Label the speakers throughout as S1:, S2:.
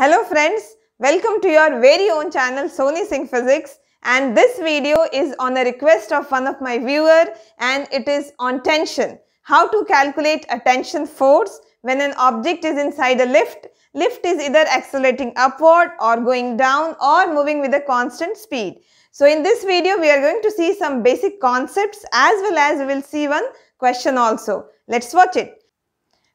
S1: Hello friends, welcome to your very own channel Soni Singh Physics and this video is on a request of one of my viewer and it is on tension. How to calculate a tension force when an object is inside a lift. Lift is either accelerating upward or going down or moving with a constant speed. So in this video we are going to see some basic concepts as well as we will see one question also. Let's watch it.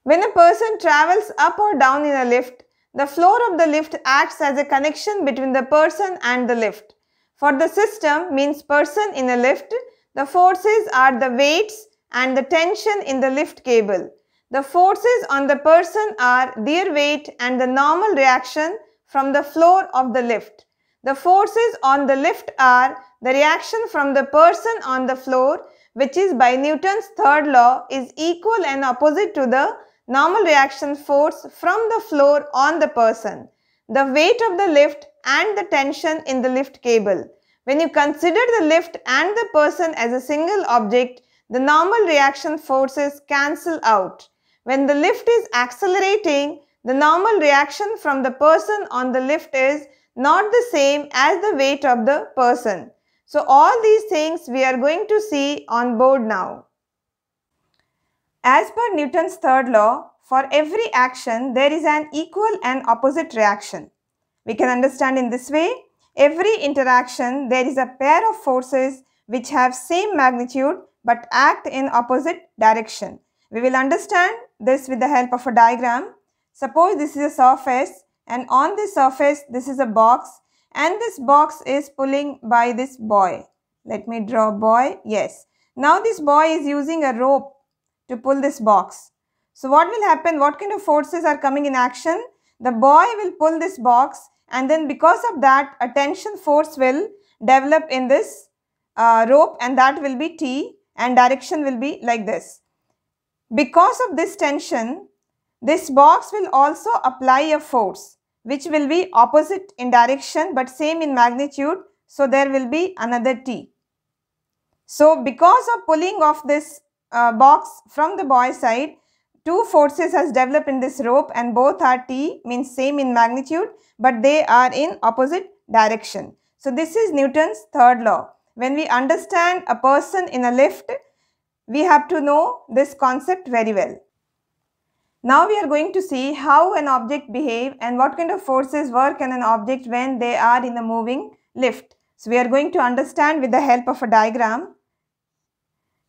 S1: When a person travels up or down in a lift, the floor of the lift acts as a connection between the person and the lift. For the system means person in a lift, the forces are the weights and the tension in the lift cable. The forces on the person are their weight and the normal reaction from the floor of the lift. The forces on the lift are the reaction from the person on the floor which is by Newton's third law is equal and opposite to the normal reaction force from the floor on the person, the weight of the lift and the tension in the lift cable. When you consider the lift and the person as a single object, the normal reaction forces cancel out. When the lift is accelerating, the normal reaction from the person on the lift is not the same as the weight of the person. So all these things we are going to see on board now. As per Newton's third law, for every action there is an equal and opposite reaction. We can understand in this way, every interaction there is a pair of forces which have same magnitude but act in opposite direction. We will understand this with the help of a diagram. Suppose this is a surface and on this surface this is a box and this box is pulling by this boy. Let me draw boy. Yes. Now this boy is using a rope to pull this box. So what will happen? What kind of forces are coming in action? The boy will pull this box and then because of that a tension force will develop in this uh, rope and that will be T and direction will be like this. Because of this tension, this box will also apply a force which will be opposite in direction but same in magnitude. So there will be another T. So because of pulling of this uh, box from the boy side, two forces has developed in this rope and both are T means same in magnitude but they are in opposite direction. So this is Newton's third law. When we understand a person in a lift, we have to know this concept very well. Now we are going to see how an object behave and what kind of forces work on an object when they are in a moving lift. So we are going to understand with the help of a diagram.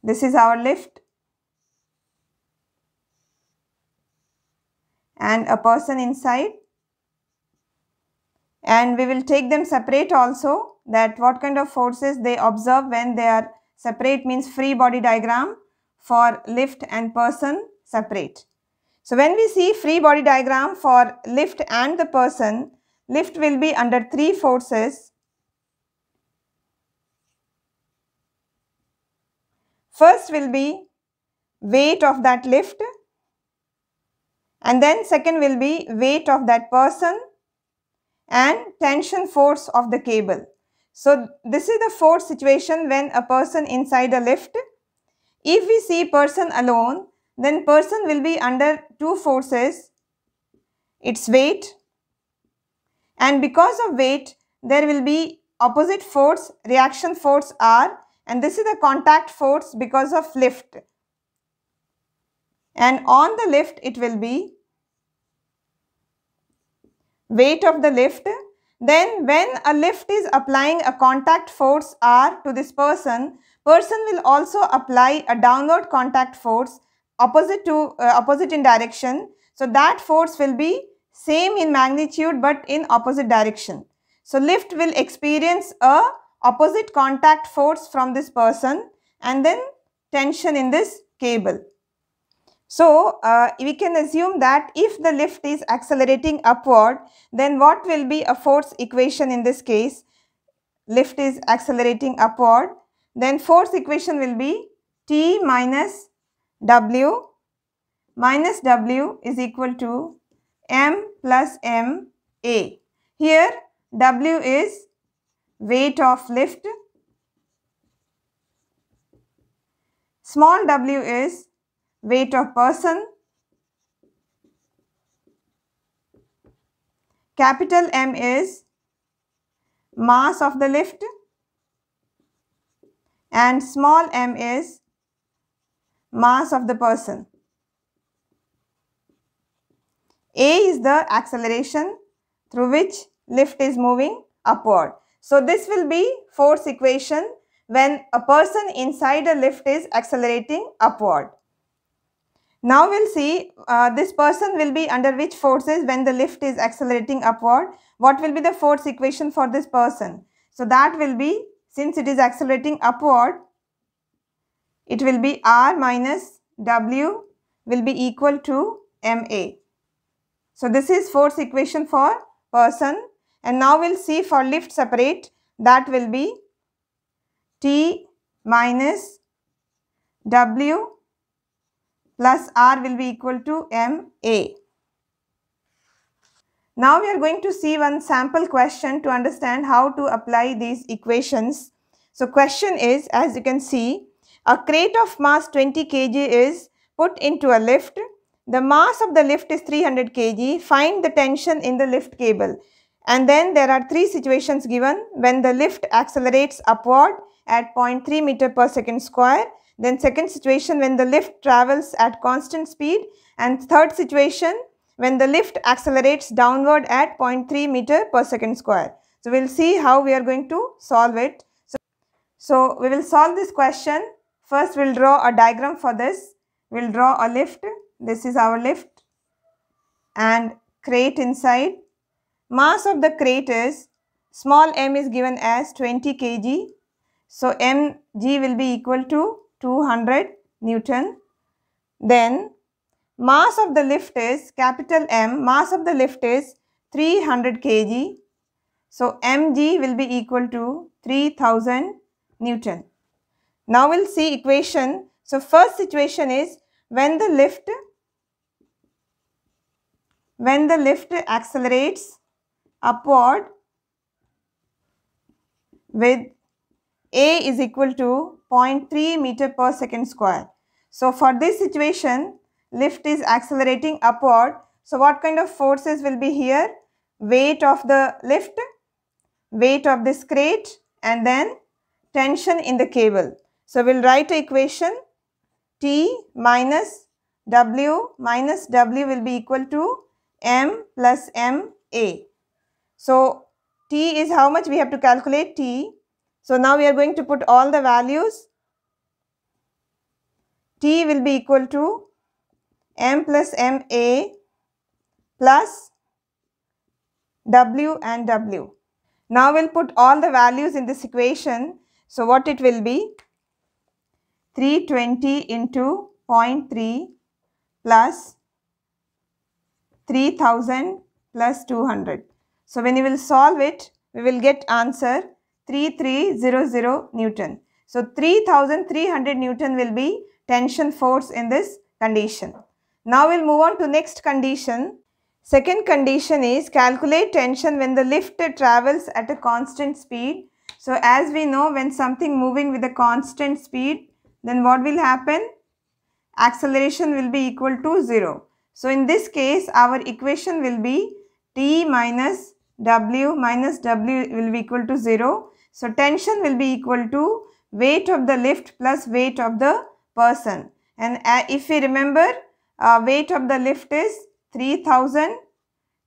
S1: This is our lift and a person inside and we will take them separate also that what kind of forces they observe when they are separate means free body diagram for lift and person separate. So when we see free body diagram for lift and the person, lift will be under three forces. First will be weight of that lift and then second will be weight of that person and tension force of the cable. So this is the fourth situation when a person inside a lift. If we see person alone, then person will be under two forces, its weight and because of weight, there will be opposite force, reaction force R and this is the contact force because of lift. And on the lift, it will be weight of the lift then when a lift is applying a contact force R to this person, person will also apply a downward contact force opposite to uh, opposite in direction. So that force will be same in magnitude but in opposite direction. So lift will experience a opposite contact force from this person and then tension in this cable. So, uh, we can assume that if the lift is accelerating upward, then what will be a force equation in this case? Lift is accelerating upward, then force equation will be T minus W minus W is equal to M plus M A. Here W is weight of lift, small w is weight of person capital M is mass of the lift and small m is mass of the person. A is the acceleration through which lift is moving upward. So this will be force equation when a person inside a lift is accelerating upward. Now we'll see uh, this person will be under which forces when the lift is accelerating upward. What will be the force equation for this person? So that will be since it is accelerating upward it will be R minus W will be equal to MA. So this is force equation for person and now we'll see for lift separate that will be T minus W plus R will be equal to MA. Now we are going to see one sample question to understand how to apply these equations. So question is as you can see a crate of mass 20 kg is put into a lift. The mass of the lift is 300 kg. Find the tension in the lift cable. And then there are three situations given when the lift accelerates upward at 0.3 meter per second square. Then second situation when the lift travels at constant speed. And third situation when the lift accelerates downward at 0.3 meter per second square. So, we will see how we are going to solve it. So, so we will solve this question First, we'll draw a diagram for this. We'll draw a lift. This is our lift and crate inside. Mass of the crate is small m is given as 20 kg. So, mg will be equal to 200 Newton. Then, mass of the lift is capital M. Mass of the lift is 300 kg. So, mg will be equal to 3000 Newton. Now we'll see equation. So first situation is when the lift when the lift accelerates upward with A is equal to 0.3 meter per second square. So for this situation lift is accelerating upward. So what kind of forces will be here? Weight of the lift, weight of this crate and then tension in the cable. So, we will write a equation T minus W minus W will be equal to M plus M A. So, T is how much we have to calculate T. So, now we are going to put all the values. T will be equal to M plus M A plus W and W. Now, we will put all the values in this equation. So, what it will be? 320 into 0.3 plus 3000 plus 200. So when you will solve it, we will get answer 3300 Newton. So 3300 Newton will be tension force in this condition. Now we'll move on to next condition. Second condition is calculate tension when the lift travels at a constant speed. So as we know when something moving with a constant speed then what will happen? Acceleration will be equal to 0. So, in this case, our equation will be T minus W minus W will be equal to 0. So, tension will be equal to weight of the lift plus weight of the person. And uh, if we remember, uh, weight of the lift is 3000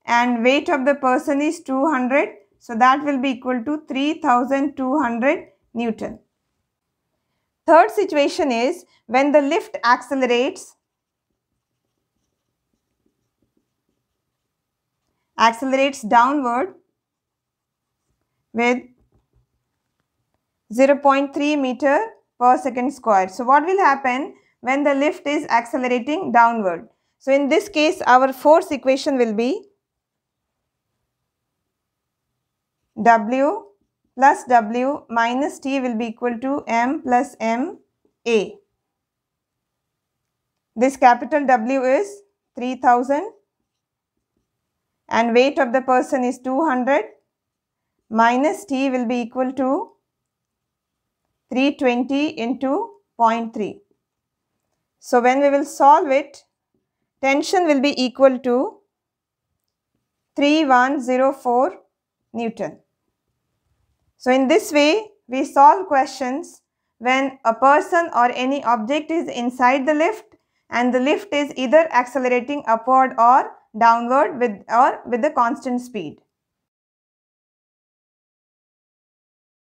S1: and weight of the person is 200. So, that will be equal to 3200 Newton. Third situation is when the lift accelerates, accelerates downward with 0.3 meter per second square. So, what will happen when the lift is accelerating downward? So, in this case our force equation will be W plus W minus T will be equal to M plus M A. This capital W is 3000 and weight of the person is 200 minus T will be equal to 320 into 0.3. So, when we will solve it, tension will be equal to 3104 Newton. So in this way, we solve questions when a person or any object is inside the lift and the lift is either accelerating upward or downward with or with a constant speed.